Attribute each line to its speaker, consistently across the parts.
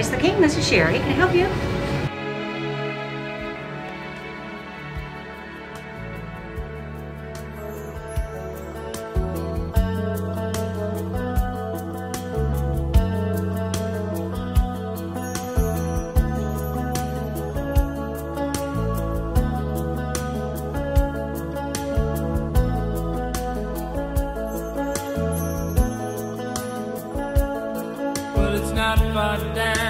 Speaker 1: Christ the King. This is Sherry. Can I help you?
Speaker 2: But it's not far down.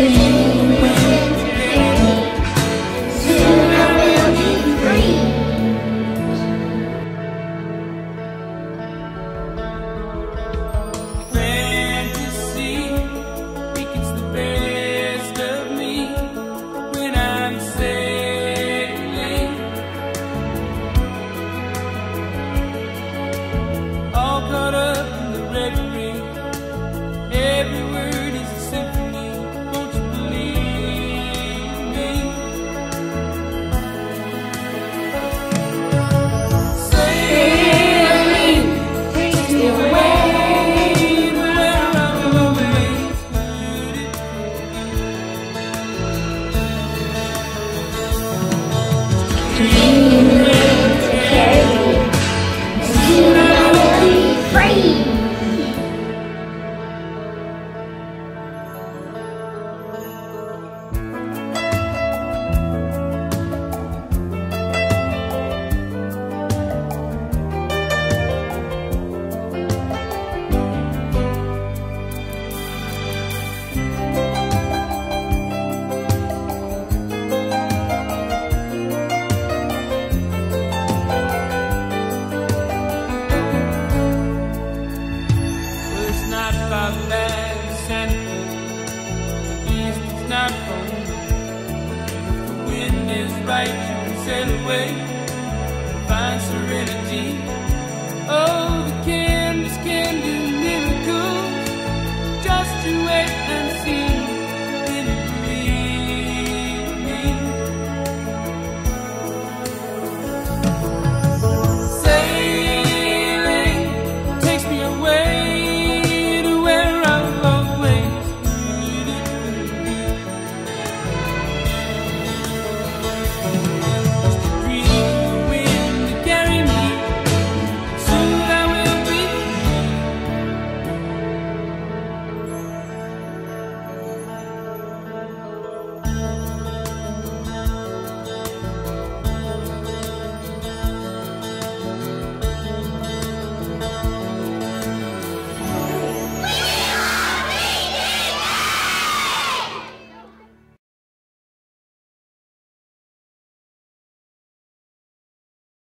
Speaker 2: day. sail away and find serenity. Oh, the canvas can do miracles. Just you wait and see.